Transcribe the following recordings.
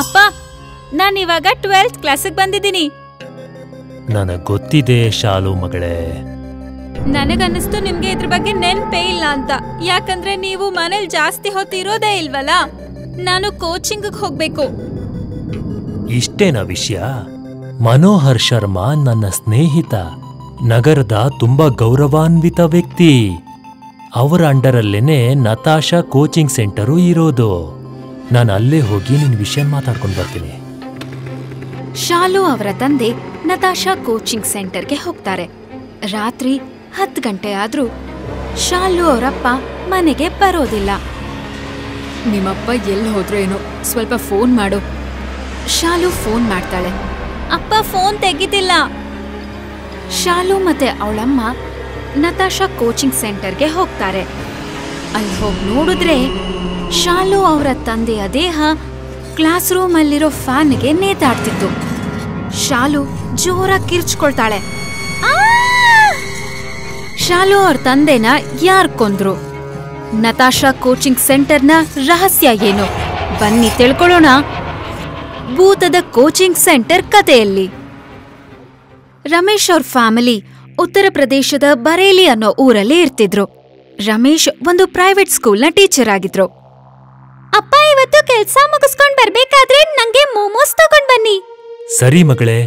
ಅಪ್ಪ ನಾನಿವಾಗ ಟ್ವೆಲ್ತ್ ಕ್ಲಾಸಿಗೆ ಬಂದಿದ್ದೀನಿ. ನನಗೆ ಗೊತ್ತಿದೆ ಶಾಲು ಮಗಳೇ. ನನಗನ್ನಿಸ್ತು ನಿಮ್ಗೆ ಇದ್ರ ಬಗ್ಗೆ ನೆನ್ಪೇ ಇಲ್ಲ ಅಂತ. ಯಾಕಂದ್ರೆ ನೀವು ಮನೇಲಿ ಜಾಸ್ತಿ ಹೊತ್ತು ಇರೋದೇ ಇಲ್ವಲ್ಲ? ನಾನು ಕೋಚಿಂಗ್ ಹೋಗ್ಬೇಕು. ಇಷ್ಟೇನಾ ವಿಷಯ? ಮನೋಹರ್ ಶರ್ಮಾ ನನ್ನ ಸ್ನೇಹಿತ. ನಗರದ ತುಂಬಾ ಗೌರವಾನ್ವಿತ ವ್ಯಕ್ತಿ. ಅವರ ಅಂಡರಲ್ಲೇನೆ ನತಾಶಾ ಕೋಚಿಂಗ್ ಸೆಂಟರು ಇರೋದು. ನಾನು ಅಲ್ಲೇ ಹೋಗಿ ನಿನ್ ವಿಷಯ ಮಾತಾಡ್ಕೊಂಡು ಬರ್ತೀನಿ. ಶಾಲು ಅವರ ತಂದೆ ನತಾಶಾ ಕೋಚಿಂಗ್ ಸೆಂಟರ್ಗೆ ಹೋಗ್ತಾರೆ. ರಾತ್ರಿ ಹತ್ತು ಗಂಟೆ ಆದ್ರೂ ಶಾಲು ಅವರಪ್ಪ ಮನೆಗೆ ಬರೋದಿಲ್ಲ. ನಿಮ್ಮಪ್ಪ ಎಲ್ಲಿ ಹೋದ್ರು ಏನೋ ಸ್ವಲ್ಪ ಫೋನ್ ಮಾಡು. ಶಾಲು ಫೋನ್ ಮಾಡ್ತಾಳೆ. ಅಪ್ಪ ಫೋನ್ ತೆಗಿತಿಲ್ಲ. ಶಾಲು ಮತ್ತೆ ಅವಳಮ್ಮ ನತಾಶಾ ಕೋಚಿಂಗ್ ಸೆಂಟರ್ಗೆ ಹೋಗ್ತಾರೆ. ಅಲ್ಲಿ ಹೋಗಿ ನೋಡಿದ್ರೆ ಶಾಲು ಅವರ ತಂದೆಯ ದೇಹ ಕ್ಲಾಸ್ ರೂಮ್ ಅಲ್ಲಿರೋ ಫ್ಯಾನ್ಗೆ ನೇತಾಡ್ತಿತ್ತು. ಶಾಲು ಜೋರಾಗಿ ಕಿರ್ಚ್ಕೊಳ್ತಾಳೆ. ಶಾಲು ಅವ್ರ ತಂದೆನ ಯಾರ್ ಕೊಂದ್ರು? ನತಾಶಾ ಕೋಚಿಂಗ್ ಸೆಂಟರ್ನ ರಹಸ್ಯ ಏನು? ಬನ್ನಿ ತಿಳ್ಕೊಳ್ಳೋಣ. ಭೂತದ ಕೋಚಿಂಗ್ ಸೆಂಟರ್ ಕಥೆಯಲ್ಲಿ. ರಮೇಶ್ ಅವ್ರ ಫ್ಯಾಮಿಲಿ ಉತ್ತರ ಪ್ರದೇಶದ ಬರೇಲಿ ಅನ್ನೋ ಊರಲ್ಲಿ ಇರ್ತಿದ್ರು. ರಮೇಶ್ ಒಂದು ಪ್ರೈವೇಟ್ ಸ್ಕೂಲ್ನ ಟೀಚರ್ ಆಗಿದ್ರು. ಅಪ್ಪ ಇವತ್ತು ಕೆಲ್ಸ ಮುಗಿಸ್ಕೊಂಡ್ ಬರ್ಬೇಕಾದ್ರೆ ನಂಗೆ ಮೋಮೋಸ್ ತಗೊಂಡ್ ಬನ್ನಿ. ಸರಿ ಮಗಳೇ.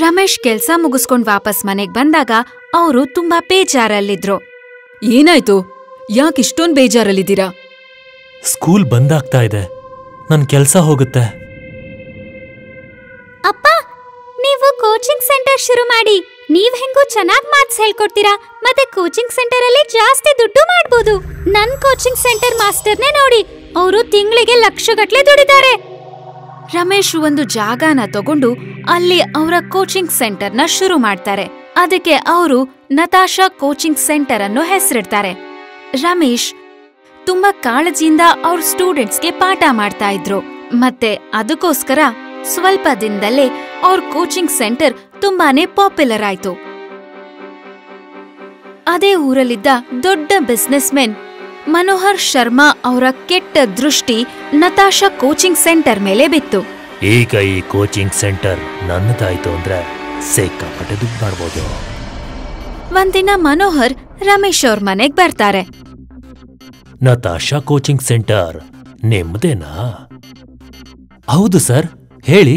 ರಮೇಶ್ ಕೆಲ್ಸ ಮುಗಿಸ್ಕೊಂಡ್ ವಾಪಸ್ ಮನೆಗ್ ಬಂದಾಗ ಅವರು ತುಂಬಾ ಬೇಜಾರಲ್ಲಿದ್ರು. ಏನಾಯ್ತು? ಯಾಕೆ ಇಷ್ಟೊಂದ್ ಬೇಜಾರಲ್ಲಿದ್ದೀರಾ? ಸ್ಕೂಲ್ ಬಂದಾಗ್ತಾ ಇದೆ. ನನ್ ಕೆಲ್ಸ ಹೋಗುತ್ತೆ. ಅಪ್ಪ ನೀವು ಕೋಚಿಂಗ್ ಸೆಂಟರ್ ಶುರು ಮಾಡಿ. ನೀವ್ ಹೆಂಗೋ ಚೆನ್ನಾಗ್ ಮಾರ್ಕ್ಸ್ ಹೇಳ್ಕೊಡ್ತೀರಾ? ಮತ್ತೆ ಕೋಚಿಂಗ್ ಸೆಂಟರ್ ಅಲ್ಲಿ ಜಾಸ್ತಿ ದುಡ್ಡು ಮಾಡ್ಬೋದು. ನನ್ ಕೋಚಿಂಗ್ ಸೆಂಟರ್ ಮಾಸ್ಟರ್ನೇ ನೋಡಿ, ಅವರು ತಿಂಗಳಿಗೆ ಲಕ್ಷಗಟ್ಲೆ ದುಡಿತಾರೆ. ರಮೇಶ್ ಒಂದು ಜಾಗನ ತಗೊಂಡು ಅಲ್ಲಿ ಅವರ ಕೋಚಿಂಗ್ ಸೆಂಟರ್ನ ಶುರು ಮಾಡ್ತಾರೆ. ಅದಕ್ಕೆ ಅವರು ನತಾಶಾ ಕೋಚಿಂಗ್ ಸೆಂಟರ್ ಅನ್ನು ಹೆಸರಿಡ್ತಾರೆ. ರಮೇಶ್ ತುಂಬಾ ಕಾಳಜಿಯಿಂದ ಅವ್ರ ಸ್ಟೂಡೆಂಟ್ಸ್ಗೆ ಪಾಠ ಮಾಡ್ತಾ ಇದ್ರು. ಮತ್ತೆ ಅದಕ್ಕೋಸ್ಕರ ಸ್ವಲ್ಪ ದಿನದಲ್ಲೇ ಅವ್ರ ಕೋಚಿಂಗ್ ಸೆಂಟರ್ ತುಂಬಾನೇ ಪಾಪ್ಯುಲರ್ ಆಯ್ತು. ಅದೇ ಊರಲ್ಲಿದ್ದ ದೊಡ್ಡ ಬಿಸ್ನೆಸ್ ಮೆನ್ ಮನೋಹರ್ ಶರ್ಮಾ ಅವರ ಕೆಟ್ಟ ದೃಷ್ಟಿ ನತಾಶಾ ಕೋಚಿಂಗ್ ಸೆಂಟರ್ ಮೇಲೆ ಬಿತ್ತು. ಈಗ ಈ ಕೋಚಿಂಗ್ ಸೆಂಟರ್ ನನ್ನದಾಯ್ತು ಅಂದ್ರೆ ಸಿಕ್ಕಾಪಟ್ಟೆ ದುಡ್ಡು ಮಾಡ್ಬೋದು. ಒಂದಿನ ಮನೋಹರ್ ರಮೇಶ್ ಅವ್ರ ಮನೆಗ್ ಬರ್ತಾರೆ. ನತಾಶಾ ಕೋಚಿಂಗ್ ಸೆಂಟರ್ ನಿಮ್ದೇನಾ? ಹೌದು ಸರ್ ಹೇಳಿ.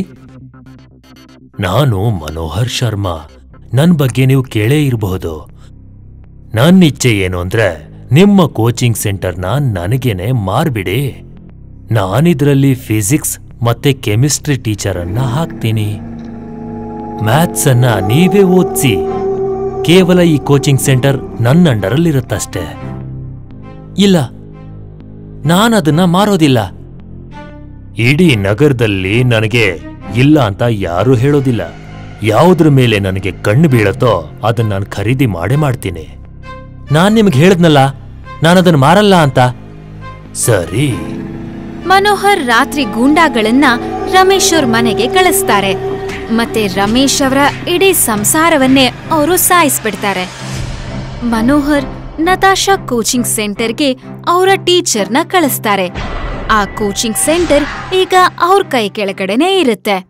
ನಾನು ಮನೋಹರ್ ಶರ್ಮಾ. ನನ್ನ ಬಗ್ಗೆ ನೀವು ಕೇಳೇ ಇರಬಹುದು. ನನ್ನ ಇಚ್ಛೆ ಏನು ಅಂದ್ರೆ ನಿಮ್ಮ ಕೋಚಿಂಗ್ ಸೆಂಟರ್ನ ನನಗೇನೆ ಮಾರ್ಬಿಡಿ. ನಾನಿದ್ರಲ್ಲಿ ಫಿಸಿಕ್ಸ್ ಮತ್ತೆ ಕೆಮಿಸ್ಟ್ರಿ ಟೀಚರ್ ಅನ್ನ ಹಾಕ್ತೀನಿ. ಮ್ಯಾಥ್ಸ್ ಅನ್ನ ನೀವೇ ಓದಿಸಿ. ಕೇವಲ ಈ ಕೋಚಿಂಗ್ ಸೆಂಟರ್ ನನ್ನ ಅಂಡರಲ್ಲಿರುತ್ತಷ್ಟೇ ಇಲ್ಲ, ನಾನದನ್ನ ಮಾರೋದಿಲ್ಲ. ಇಡೀ ನಗರದಲ್ಲಿ ನನಗೆ ಇಲ್ಲ ಅಂತ ಯಾರೂ ಹೇಳೋದಿಲ್ಲ. ಯಾವುದ್ರ ಮೇಲೆ ನನಗೆ ಕಣ್ಣು ಬೀಳತ್ತೋ ಅದನ್ನ ನಾನು ಖರೀದಿ ಮಾಡೇ ಮಾಡ್ತೀನಿ. ನಾನ್ ನಿಮ್ಗೆ ಹೇಳದ್ನಲ್ಲ ನಾನದನ್ನ ಮಾರಲ್ಲ ಅಂತ. ಸರಿ. ಮನೋಹರ್ ರಾತ್ರಿ ಗೂಂಡಾಗಳನ್ನ ರಮೇಶ್ ಅವ್ರ ಮನೆಗೆ ಕಳಿಸ್ತಾರೆ. ಮತ್ತೆ ರಮೇಶ್ ಅವರ ಇಡೀ ಸಂಸಾರವನ್ನೇ ಅವರು ಸಾಯಿಸ್ಬಿಡ್ತಾರೆ. ಮನೋಹರ್ ನತಾಶಾ ಕೋಚಿಂಗ್ ಸೆಂಟರ್ಗೆ ಅವರ ಟೀಚರ್ನ ಕಳಿಸ್ತಾರೆ. ಆ ಕೋಚಿಂಗ್ ಸೆಂಟರ್ ಈಗ ಅವ್ರ ಕೈ ಕೆಳಗಡೆನೇ ಇರುತ್ತೆ.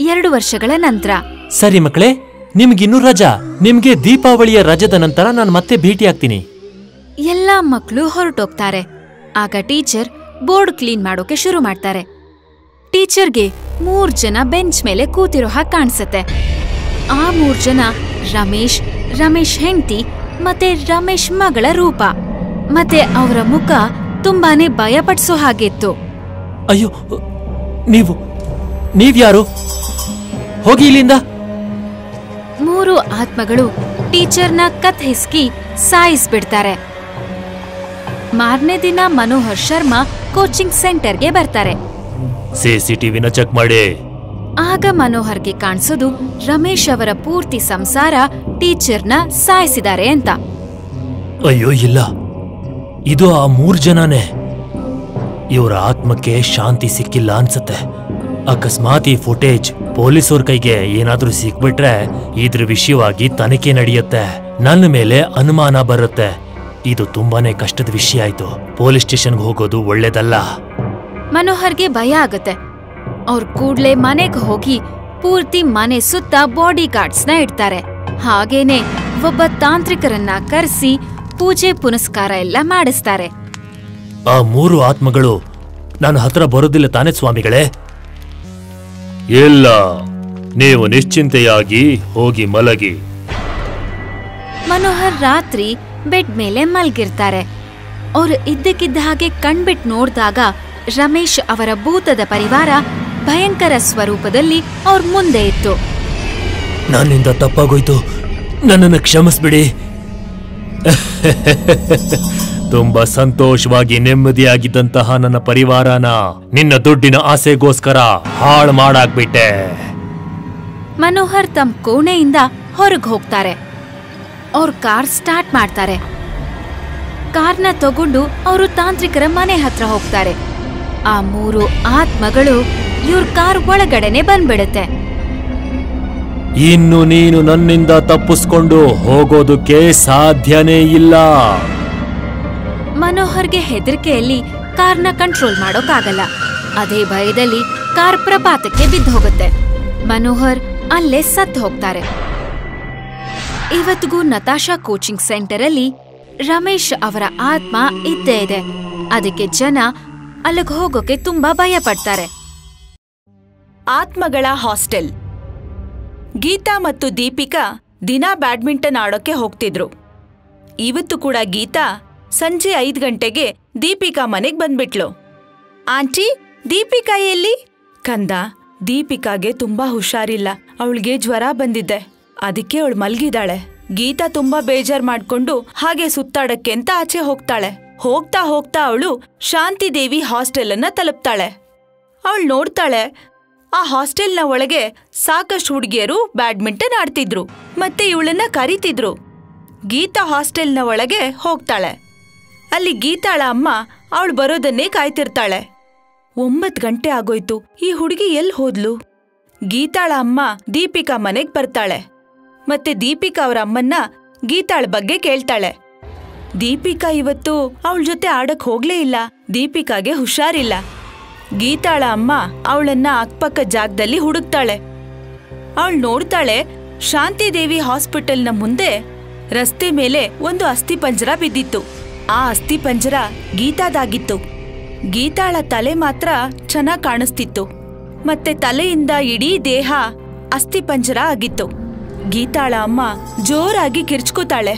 ಎರಡು ವರ್ಷಗಳ ನಂತರ. ಸರಿ ಮಕ್ಕಳೇ ನಿಮ್ಗಿನ್ನು ರಜಾ. ನಿಮ್ಗೆ ದೀಪಾವಳಿಯ ರಜದ ನಂತರ ನಾನು ಮತ್ತೆ ಭೇಟಿ ಆಗ್ತೀನಿ. ಎಲ್ಲಾ ಮಕ್ಕಳು ಹೊರಟೋಗ್ತಾರೆ. ಆಗ ಟೀಚರ್ ಬೋರ್ಡ್ ಕ್ಲೀನ್ ಮಾಡೋಕೆ ಶುರು ಮಾಡ್ತಾರೆ. ಟೀಚರ್ಗೆ ಮೂರ್ ಜನ ಬೆಂಚ್ ಮೇಲೆ ಕೂತಿರೋ ಹಾಗೆ ಕಾಣಿಸುತ್ತೆ. ಆ ಮೂರ್ ಜನ ರಮೇಶ್ ರಮೇಶ್ ಹೆಂಡತಿ ಮತ್ತೆ ರಮೇಶ್ ಮಗಳ ರೂಪ. ಮತ್ತೆ ಅವರ ಮುಖ ತುಂಬಾನೇ ಭಯಪಡಿಸೋ ಹಾಗಿತ್ತು. ಅಯ್ಯೋ ನೀವು ನೀವ್ಯಾರು? ಹೋಗಿ ಇಲ್ಲಿಂದ. ಮೂರು ಆತ್ಮಗಳು ಟೀಚರ್ನ ಕತ್ ಹಿಸ್ಕಿ ಸಾಯಿಸ್ಬಿಡ್ತಾರೆ. ಮಾರನೇ ದಿನ ಮನೋಹರ್ ಶರ್ಮಾ ಕೋಚಿಂಗ್ ಸೆಂಟರ್ಗೆ ಬರ್ತಾರೆ. ಸಿಸಿಟಿವಿನ ಚೆಕ್ ಮಾಡಿ. ಆಗ ಮನೋಹರ್ಗೆ ಕಾಣಿಸೋದು ರಮೇಶ್ ಅವರ ಪೂರ್ತಿ ಸಂಸಾರ ಟೀಚರ್ನ ಸಾಯಿಸಿದ್ದಾರೆ ಅಂತ. ಅಯ್ಯೋ ಇಲ್ಲ. ಇದು ಆ ಮೂರ್ ಜನನೇ. ಇವರ ಆತ್ಮಕ್ಕೆ ಶಾಂತಿ ಸಿಕ್ಕಿಲ್ಲ ಅನ್ಸತ್ತೆ. ಅಕಸ್ಮಾತ್ ಈ ಫುಟೇಜ್ ಪೊಲೀಸವ್ರ ಕೈಗೆ ಏನಾದ್ರೂ ಸಿಕ್ಬಿಟ್ರೆ ಇದ್ರ ವಿಷಯವಾಗಿ ತನಿಖೆ ನಡೆಯುತ್ತೆ. ನನ್ನ ಮೇಲೆ ಅನುಮಾನ ಬರುತ್ತೆ. ಇದು ತುಂಬಾನೇ ಕಷ್ಟದ ವಿಷಯ ಆಯ್ತು. ಪೊಲೀಸ್ ಸ್ಟೇಷನ್ ಹೋಗೋದು ಒಳ್ಳೇದಲ್ಲ. ಮನೋಹರ್ಗೆ ಭಯ ಆಗುತ್ತೆ. ಅವ್ರ ಕೂಡ್ಲೆ ಮನೆಗೆ ಹೋಗಿ ಪೂರ್ತಿ ಮನೆ ಸುತ್ತ ಬಾಡಿ ನ ಇಡ್ತಾರೆ. ಹಾಗೇನೆ ಒಬ್ಬ ತಾಂತ್ರಿಕರನ್ನ ಕರೆಸಿ ಪೂಜೆ ಪುನಸ್ಕಾರ ಎಲ್ಲ ಮಾಡಿಸ್ತಾರೆ. ಆ ಮೂರು ಆತ್ಮಗಳು ನನ್ನ ಹತ್ರ ಬರೋದಿಲ್ಲ ತಾನೇ ಸ್ವಾಮಿಗಳೇ? ಇಲ್ಲ ನೀವು ನಿಶ್ಚಿಂತೆಯಾಗಿ ಹೋಗಿ ಮಲಗಿ. ಮನೋಹರ್ ರಾತ್ರಿ ಬೆಡ್ ಮೇಲೆ ಮಲ್ಗಿರ್ತಾರೆ. ಅವರು ಇದ್ದಕ್ಕಿದ್ದ ಹಾಗೆ ಕಣ್ಬಿಟ್ ನೋಡಿದಾಗ ರಮೇಶ್ ಅವರ ಭೂತದ ಪರಿವಾರ ಭಯಂಕರ ಸ್ವರೂಪದಲ್ಲಿ ಅವ್ರ ಮುಂದೆ ಇತ್ತು. ನನ್ನಿಂದ ತಪ್ಪಾಗೋಯ್ತು. ನನ್ನನ್ನು ಕ್ಷಮಿಸ್ಬಿಡಿ. ತುಂಬಾ ಸಂತೋಷವಾಗಿ ನೆಮ್ಮದಿಯಾಗಿದ್ದಂತಹ ನನ್ನ ಪರಿವಾರನ ನಿನ್ನ ದುಡ್ಡಿನ ಆಸೆಗೋಸ್ಕರ ಹಾಳು ಮಾಡಾಕ್ಬಿಟ್ಟೆ ಮನೋಹರ್ ತಮ್ಮ ಕೋಣೆಯಿಂದ ಹೊರಗೆ ಹೋಗ್ತಾರೆ. ಅವ್ರ ಕಾರ್ ಸ್ಟಾರ್ಟ್ ಮಾಡ್ತಾರೆ. ಕಾರ್ನ ತಗೊಂಡು ಅವರು ತಾಂತ್ರಿಕರ ಮನೆ ಹತ್ರ ಹೋಗ್ತಾರೆ. ಆ ಮೂರು ಆತ್ಮಗಳು ಇವ್ರ ಕಾರ್ ಒಳಗಡೆನೆ ಬಂದ್ಬಿಡುತ್ತೆ. ಇನ್ನು ನೀನು ನನ್ನಿಂದ ತಪ್ಪಿಸ್ಕೊಂಡು ಹೋಗೋದಕ್ಕೆ ಸಾಧ್ಯನೇ ಇಲ್ಲ. ಮನೋಹರ್ಗೆ ಹೆದರಿಕೆಯಲ್ಲಿ ಕಾರ್ನ ಕಂಟ್ರೋಲ್ ಮಾಡೋಕ್ಕಾಗಲ್ಲ. ಅದೇ ಭಯದಲ್ಲಿ ಕಾರ್ ಪ್ರಪಾತಕ್ಕೆ ಬಿದ್ದು ಹೋಗುತ್ತೆ ಮನೋಹರ್ ಅಲ್ಲೇ ಸತ್ತು ಹೋಗ್ತಾರೆ. ಇವತ್ತಿಗೂ ನತಾಶಾ ಕೋಚಿಂಗ್ ಸೆಂಟರ್ ಅಲ್ಲಿ ರಮೇಶ್ ಅವರ ಆತ್ಮ ಇದ್ದೇ ಇದೆ. ಅದಕ್ಕೆ ಜನ ಅಲ್ಲಿಗೆ ಹೋಗೋಕೆ ತುಂಬಾ ಭಯ ಪಡ್ತಾರೆ ಆತ್ಮಗಳ ಹಾಸ್ಟೆಲ್. ಗೀತಾ ಮತ್ತು ದೀಪಿಕಾ ದಿನ ಬ್ಯಾಡ್ಮಿಂಟನ್ ಆಡೋಕೆ ಹೋಗ್ತಿದ್ರು. ಇವತ್ತು ಕೂಡ ಗೀತಾ ಸಂಜೆ ಐದು ಗಂಟೆಗೆ ದೀಪಿಕಾ ಮನೆಗೆ ಬಂದ್ಬಿಟ್ಲು. ಆಂಟಿ, ದೀಪಿಕಾ ಎಲ್ಲಿ? ಕಂದ. ದೀಪಿಕಾಗೆ ತುಂಬಾ ಹುಷಾರಿಲ್ಲ. ಅವಳಿಗೆ ಜ್ವರ ಬಂದಿದ್ದೆ ಅದಕ್ಕೆ ಅವಳು ಮಲ್ಗಿದಾಳೆ. ಗೀತಾ ತುಂಬಾ ಬೇಜಾರ್ ಮಾಡ್ಕೊಂಡು ಹಾಗೆ ಸುತ್ತಾಡಕ್ಕೆ ಅಂತ ಆಚೆ ಹೋಗ್ತಾಳೆ. ಹೋಗ್ತಾ ಹೋಗ್ತಾ ಅವಳು ಶಾಂತಿದೇವಿ ಹಾಸ್ಟೆಲ್ ಅನ್ನ ತಲುಪ್ತಾಳೆ. ಅವಳು ನೋಡ್ತಾಳೆ ಆ ಹಾಸ್ಟೆಲ್ನ ಒಳಗೆ ಸಾಕಷ್ಟು ಹುಡುಗಿಯರು ಬ್ಯಾಡ್ಮಿಂಟನ್ ಆಡ್ತಿದ್ರು. ಮತ್ತೆ ಇವಳನ್ನ ಕರೀತಿದ್ರು. ಗೀತಾ ಹಾಸ್ಟೆಲ್ನ ಒಳಗೆ ಹೋಗ್ತಾಳೆ. ಅಲ್ಲಿ ಗೀತಾಳ ಅಮ್ಮ ಅವಳು ಬರೋದನ್ನೇ ಕಾಯ್ತಿರ್ತಾಳೆ. ಒಂಬತ್ತು ಗಂಟೆ ಆಗೋಯ್ತು. ಈ ಹುಡುಗಿ ಎಲ್ಲಿ ಹೋದ್ಲು? ಗೀತಾಳ ಅಮ್ಮ ದೀಪಿಕಾ ಮನೆಗೆ ಬರ್ತಾಳೆ. ಮತ್ತೆ ದೀಪಿಕಾ ಅವರ ಅಮ್ಮನ್ನ ಗೀತಾಳ ಬಗ್ಗೆ ಕೇಳ್ತಾಳೆ. ದೀಪಿಕಾ ಇವತ್ತು ಅವಳ ಜೊತೆ ಆಡಕ್ ಹೋಗ್ಲೇ ಇಲ್ಲ. ದೀಪಿಕಾಗೆ ಹುಷಾರಿಲ್ಲ. ಗೀತಾಳ ಅಮ್ಮ ಅವಳನ್ನ ಅಕ್ಕಪಕ್ಕ ಜಾಗದಲ್ಲಿ ಹುಡುಕ್ತಾಳೆ. ಅವಳು ನೋಡ್ತಾಳೆ, ಶಾಂತಿದೇವಿ ಹಾಸ್ಪಿಟಲ್ನ ಮುಂದೆ ರಸ್ತೆ ಮೇಲೆ ಒಂದು ಅಸ್ಥಿಪಂಜರ ಬಿದ್ದಿತ್ತು. ಆ ಅಸ್ಥಿಪಂಜರ ಗೀತಾದಾಗಿತ್ತು. ಗೀತಾಳ ತಲೆ ಮಾತ್ರ ಚೆನ್ನಾಗಿ ಕಾಣಿಸ್ತಿತ್ತು. ಮತ್ತೆ ತಲೆಯಿಂದ ಇಡೀ ದೇಹ ಅಸ್ಥಿಪಂಜರ ಆಗಿತ್ತು. ಗೀತಾಳ ಅಮ್ಮ ಜೋರಾಗಿ ಕಿರ್ಚ್ಕೋತಾಳೆ!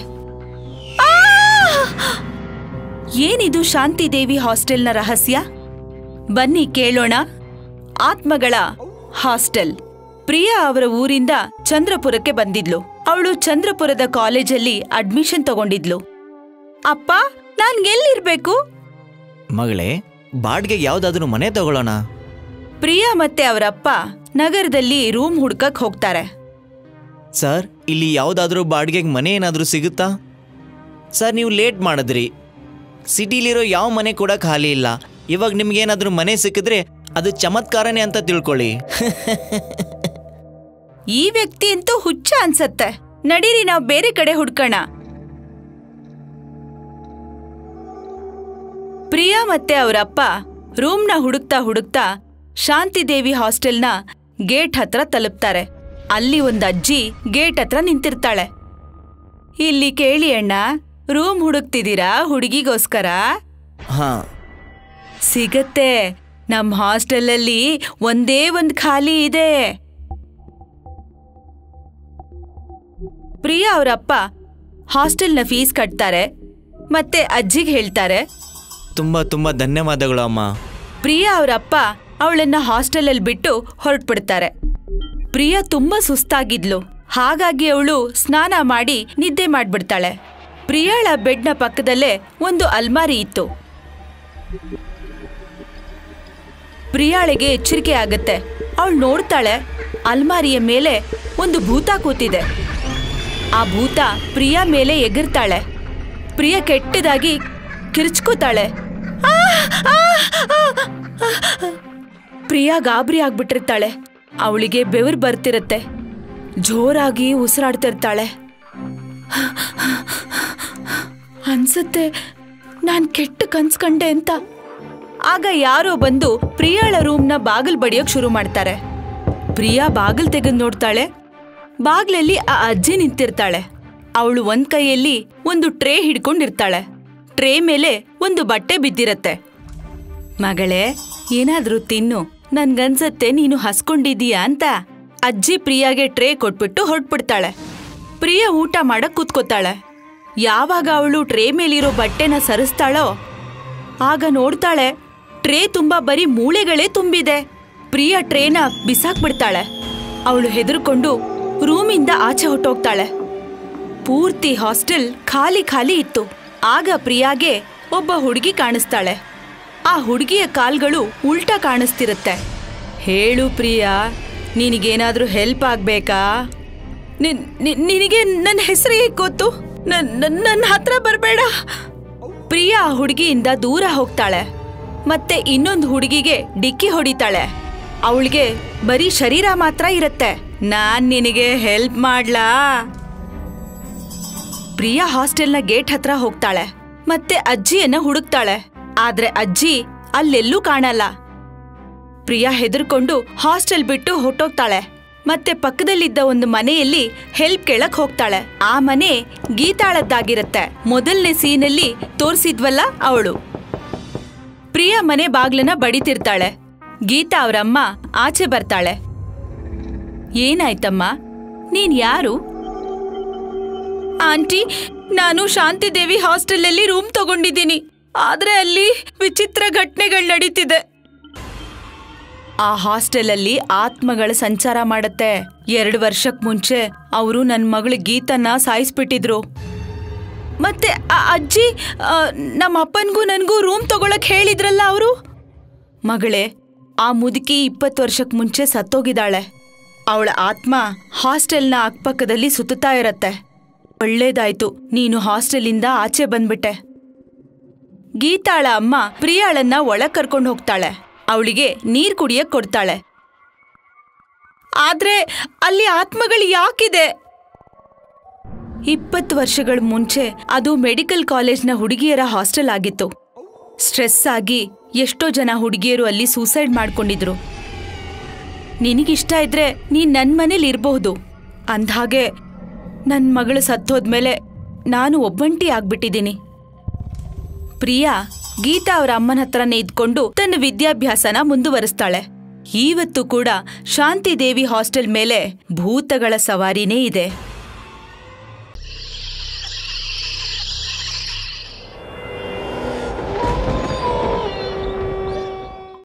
ಏನಿದು ಶಾಂತಿದೇವಿ ಹಾಸ್ಟೆಲ್ನ ರಹಸ್ಯ? ಬನ್ನಿ ಕೇಳೋಣ. ಆತ್ಮಗಳ ಹಾಸ್ಟೆಲ್. ಪ್ರಿಯಾ ಅವರ ಊರಿಂದ ಚಂದ್ರಪುರಕ್ಕೆ ಬಂದಿದ್ಲು. ಅವಳು ಚಂದ್ರಪುರದ ಕಾಲೇಜಲ್ಲಿ ಅಡ್ಮಿಷನ್ ತಗೊಂಡಿದ್ಲು. ಅಪ್ಪ ನಾನ್ ಎಲ್ಲಿರ್ಬೇಕು? ಮಗಳೇ ಬಾಡ್ಗೆ ಯಾವ್ದಾದ್ರೂ ಮನೆ ತಗೊಳ್ಳೋಣ. ಪ್ರಿಯಾ ಮತ್ತೆ ಅವರಪ್ಪ ನಗರದಲ್ಲಿ ರೂಮ್ ಹುಡ್ಕಕ್ ಹೋಗ್ತಾರೆ. ಸರ್ ಇಲ್ಲಿ ಯಾವ್ದಾದ್ರೂ ಬಾಡಿಗೆಗೆ ಮನೆ ಏನಾದರೂ ಸಿಗುತ್ತಾ? ಸರ್ ನೀವು ಲೇಟ್ ಮಾಡಿದ್ರಿ. ಸಿಟಿಲಿರೋ ಯಾವ ಮನೆ ಕೂಡ ಖಾಲಿ ಇಲ್ಲ. ಇವಾಗ ನಿಮ್ಗೇನಾದ್ರೂ ಮನೆ ಸಿಕ್ಕಿದ್ರೆ ಅದು ಚಮತ್ಕಾರನೇ ಅಂತ ತಿಳ್ಕೊಳ್ಳಿ. ಈ ವ್ಯಕ್ತಿ ಅಂತೂ ಹುಚ್ಚ ಅನ್ಸತ್ತೆ. ನಡೀರಿ ನಾವು ಬೇರೆ ಕಡೆ ಹುಡ್ಕೋಣ. ಪ್ರಿಯಾ ಮತ್ತೆ ಅವರಪ್ಪ ರೂಮ್ನ ಹುಡುಕ್ತಾ ಹುಡುಕ್ತಾ ಶಾಂತಿದೇವಿ ಹಾಸ್ಟೆಲ್ನ ಗೇಟ್ ಹತ್ರ ತಲುಪ್ತಾರೆ. ಅಲ್ಲಿ ಒಂದ್ ಅಜ್ಜಿ ಗೇಟ್ ಹತ್ರ ನಿಂತಿರ್ತಾಳೆ. ಇಲ್ಲಿ ಕೇಳಿ ಅಣ್ಣ ರೂಮ್ ಹುಡುಕ್ತಿದ್ದೀರಾ ಹುಡುಗಿಗೋಸ್ಕರ? ಹಾ. ಸಿಗತ್ತೆ. ನಮ್ ಹಾಸ್ಟೆಲಲ್ಲಿ ಒಂದೇ ಒಂದ್ ಖಾಲಿ ಇದೆ. ಪ್ರಿಯಾ ಅವರಪ್ಪ ಹಾಸ್ಟೆಲ್ನ ಫೀಸ್ ಕಟ್ತಾರೆ ಮತ್ತೆ ಅಜ್ಜಿಗೆ ಹೇಳ್ತಾರೆ. ತುಂಬಾ ತುಂಬಾ ಧನ್ಯವಾದಗಳು ಅಮ್ಮ. ಪ್ರಿಯಾ ಅವರಪ್ಪ ಅವಳನ್ನ ಹಾಸ್ಟೆಲಲ್ಲಿ ಬಿಟ್ಟು ಹೊರಟ್ಬಿಡ್ತಾರೆ. ಪ್ರಿಯಾ ತುಂಬಾ ಸುಸ್ತಾಗಿದ್ಲು ಹಾಗಾಗಿ ಅವಳು ಸ್ನಾನ ಮಾಡಿ ನಿದ್ದೆ ಮಾಡ್ಬಿಡ್ತಾಳೆ. ಪ್ರಿಯಾಳ ಬೆಡ್ನ ಪಕ್ಕದಲ್ಲೇ ಒಂದು ಅಲ್ಮಾರಿ ಇತ್ತು. ಪ್ರಿಯಾಳಿಗೆ ಎಚ್ಚರಿಕೆ ಆಗತ್ತೆ. ಅವಳು ನೋಡ್ತಾಳೆ, ಅಲ್ಮಾರಿಯ ಮೇಲೆ ಒಂದು ಭೂತ ಕೂತಿದೆ. ಆ ಭೂತ ಪ್ರಿಯಾ ಮೇಲೆ ಎಗರ್ತಾಳೆ. ಪ್ರಿಯ ಕೆಟ್ಟದಾಗಿ ಕಿರ್ಚ್ಕೋತಾಳೆ! ಪ್ರಿಯಾ ಗಾಬರಿ ಆಗ್ಬಿಟ್ಟಿರ್ತಾಳೆ. ಅವಳಿಗೆ ಬೆವರು ಬರ್ತಿರತ್ತೆ. ಜೋರಾಗಿ ಉಸಿರಾಡ್ತಿರ್ತಾಳೆ ಅನ್ಸತ್ತೆ, ನಾನು ಕೆಟ್ಟ ಕನ್ಸ್ಕಂಡೆ ಅಂತ. ಆಗ ಯಾರೋ ಬಂದು ಪ್ರಿಯಾಳ ರೂಮ್ನ ಬಾಗಿಲು ಬಡಿಯೋಕ್ ಶುರು ಮಾಡ್ತಾರೆ. ಪ್ರಿಯಾ ಬಾಗಿಲು ತೆಗೆದು ನೋಡ್ತಾಳೆ. ಬಾಗ್ಲಲ್ಲಿ ಆ ಅಜ್ಜಿ ನಿಂತಿರ್ತಾಳೆ. ಅವಳು ಒಂದ್ ಕೈಯಲ್ಲಿ ಒಂದು ಟ್ರೇ ಹಿಡ್ಕೊಂಡಿರ್ತಾಳೆ. ಟ್ರೇ ಮೇಲೆ ಒಂದು ಬಟ್ಟೆ ಬಿದ್ದಿರತ್ತೆ. ಮಗಳೇ, ಏನಾದ್ರೂ ತಿನ್ನು. ನನ್ಗನ್ಸತ್ತೆ ನೀನು ಹಸ್ಕೊಂಡಿದೀಯಾ ಅಂತ ಅಜ್ಜಿ ಪ್ರಿಯಾಗೆ ಟ್ರೇ ಕೊಟ್ಬಿಟ್ಟು ಹೊರಟ್ಬಿಡ್ತಾಳೆ. ಪ್ರಿಯಾ ಊಟ ಮಾಡಕ್ ಕೂತ್ಕೋತಾಳೆ. ಯಾವಾಗ ಅವಳು ಟ್ರೇ ಮೇಲಿರೋ ಬಟ್ಟೆನ ಸರಿಸ್ತಾಳೋ, ಆಗ ನೋಡ್ತಾಳೆ ಟ್ರೇ ತುಂಬಾ ಬರೀ ಮೂಳೆಗಳೇ ತುಂಬಿದೆ. ಪ್ರಿಯಾ ಟ್ರೇನ ಬಿಸಾಕ್ಬಿಡ್ತಾಳೆ. ಅವಳು ಹೆದರ್ಕೊಂಡು ರೂಮಿಂದ ಆಚೆ ಹೊಟ್ಟೋಗ್ತಾಳೆ ಪೂರ್ತಿ ಹಾಸ್ಟೆಲ್ ಖಾಲಿ ಖಾಲಿ ಇತ್ತು. ಆಗ ಪ್ರಿಯಾಗೆ ಒಬ್ಬ ಹುಡುಗಿ ಕಾಣಿಸ್ತಾಳೆ. ಆ ಹುಡುಗಿಯ ಕಾಲ್ಗಳು ಉಲ್ಟಾ ಕಾಣಿಸ್ತಿರುತ್ತೆ. ಹೇಳು ಪ್ರಿಯಾ, ನಿನಗೇನಾದ್ರೂ ಹೆಲ್ಪ್ ಆಗ್ಬೇಕಾ? ನಿನ್- ನಿನ್- ನಿನಗೆ ನನ್ನ ಹೆಸರು ಹೇಗೆ ಗೊತ್ತು? ನನ್ನ ಹತ್ರ ಬರಬೇಡ. ಪ್ರಿಯಾ ಆ ಹುಡುಗಿಯಿಂದ ದೂರ ಹೋಗ್ತಾಳೆ. ಮತ್ತೆ ಇನ್ನೊಂದು ಹುಡುಗಿಗೆ ಡಿಕ್ಕಿ ಹೊಡಿತಾಳೆ. ಅವಳಿಗೆ ಬರೀ ಶರೀರ ಮಾತ್ರ ಇರುತ್ತೆ. ನಾನ್ ನಿನಗೆ ಹೆಲ್ಪ್ ಮಾಡ್ಲಾ? ಪ್ರಿಯಾ ಹಾಸ್ಟೆಲ್ನ ಗೇಟ್ ಹತ್ರ ಹೋಗ್ತಾಳೆ. ಮತ್ತೆ ಅಜ್ಜಿಯನ್ನ ಹುಡುಕ್ತಾಳೆ. ಆದ್ರೆ ಅಜ್ಜಿ ಅಲ್ಲೆಲ್ಲೂ ಕಾಣಲ್ಲ. ಪ್ರಿಯಾ ಹೆದರ್ಕೊಂಡು ಹಾಸ್ಟೆಲ್ ಬಿಟ್ಟು ಹೊಟ್ಟೋಗ್ತಾಳೆ ಮತ್ತೆ ಪಕ್ಕದಲ್ಲಿದ್ದ ಒಂದು ಮನೆಯಲ್ಲಿ ಹೆಲ್ಪ್ ಕೇಳಕ್ ಹೋಗ್ತಾಳೆ. ಆ ಮನೆ ಗೀತಾಳದ್ದಾಗಿರತ್ತೆ. ಮೊದಲನೇ ಸೀನಲ್ಲಿ ತೋರಿಸಿದ್ವಲ್ಲ ಅವಳು. ಪ್ರಿಯಾ ಮನೆ ಬಾಗ್ಲನ್ನ ಬಡಿತಿರ್ತಾಳೆ. ಗೀತಾ ಅವರಮ್ಮ ಆಚೆ ಬರ್ತಾಳೆ. ಏನಾಯ್ತಮ್ಮ? ನೀನ್ ಯಾರು? ಆಂಟಿ, ನಾನು ಶಾಂತಿದೇವಿ ಹಾಸ್ಟೆಲಲ್ಲಿ ರೂಮ್ ತಗೊಂಡಿದ್ದೀನಿ. ಆದ್ರೆ ಅಲ್ಲಿ ವಿಚಿತ್ರ ಘಟನೆಗಳು ನಡೀತಿದೆ. ಆ ಹಾಸ್ಟೆಲಲ್ಲಿ ಆತ್ಮಗಳ ಸಂಚಾರ ಮಾಡತ್ತೆ. ಎರಡು ವರ್ಷಕ್ ಮುಂಚೆ ಅವರು ನನ್ನ ಮಗಳು ಗೀತನ್ನ ಸಾಯಿಸ್ಬಿಟ್ಟಿದ್ರು. ಮತ್ತೆ ಅಜ್ಜಿ ನಮ್ಮ ಅಪ್ಪನಿಗೂ ನನಗೂ ರೂಮ್ ತಗೊಳಕ್ ಹೇಳಿದ್ರಲ್ಲ ಅವರು? ಮಗಳೇ, ಆ ಮುದುಕಿ ಇಪ್ಪತ್ತು ವರ್ಷಕ್ಕೆ ಮುಂಚೆ ಸತ್ತೋಗಿದ್ದಾಳೆ. ಅವಳ ಆತ್ಮ ಹಾಸ್ಟೆಲ್ನ ಅಕ್ಕಪಕ್ಕದಲ್ಲಿ ಸುತ್ತುತ್ತಾ ಇರತ್ತೆ. ಒಳ್ಳೇದಾಯ್ತು, ನೀನು ಹಾಸ್ಟೆಲಿಂದ ಆಚೆ ಬಂದ್ಬಿಟ್ಟೆ. ಗೀತಾಳ ಅಮ್ಮ ಪ್ರಿಯಾಳನ್ನ ಒಳಗ್ ಕರ್ಕೊಂಡು ಹೋಗ್ತಾಳೆ. ಅವಳಿಗೆ ನೀರ್ ಕುಡಿಯಕ್ ಕೊಡ್ತಾಳೆ. ಆದ್ರೆ ಅಲ್ಲಿ ಆತ್ಮಗಳು ಯಾಕಿದೆ? ಇಪ್ಪತ್ತು ವರ್ಷಗಳ ಮುಂಚೆ ಅದು ಮೆಡಿಕಲ್ ಕಾಲೇಜ್ನ ಹುಡುಗಿಯರ ಹಾಸ್ಟೆಲ್ ಆಗಿತ್ತು. ಸ್ಟ್ರೆಸ್ ಆಗಿ ಎಷ್ಟೋ ಜನ ಹುಡುಗಿಯರು ಅಲ್ಲಿ ಸೂಸೈಡ್ ಮಾಡ್ಕೊಂಡಿದ್ರು. ನಿನಗಿಷ್ಟ ಇದ್ರೆ ನೀ ನನ್ನ ಮನೇಲಿ ಇರಬಹುದು ಅಂದ್ಹಾಗೆ ನನ್ನ ಮಗಳು ಸತ್ತೋದ್ಮೇಲೆ ನಾನು ಒಬ್ಬಂಟಿ ಆಗ್ಬಿಟ್ಟಿದ್ದೀನಿ. ಪ್ರಿಯಾ, ಗೀತಾ ಅವರ ಅಮ್ಮನ ಹತ್ರನೇ ಇದ್ಕೊಂಡು ತನ್ನ ವಿದ್ಯಾಭ್ಯಾಸನ ಮುಂದುವರಿಸ್ತಾಳೆ. ಇವತ್ತು ಕೂಡ ಶಾಂತಿದೇವಿ ಹಾಸ್ಟೆಲ್ ಮೇಲೆ ಭೂತಗಳ ಸವಾರಿನೇ ಇದೆ.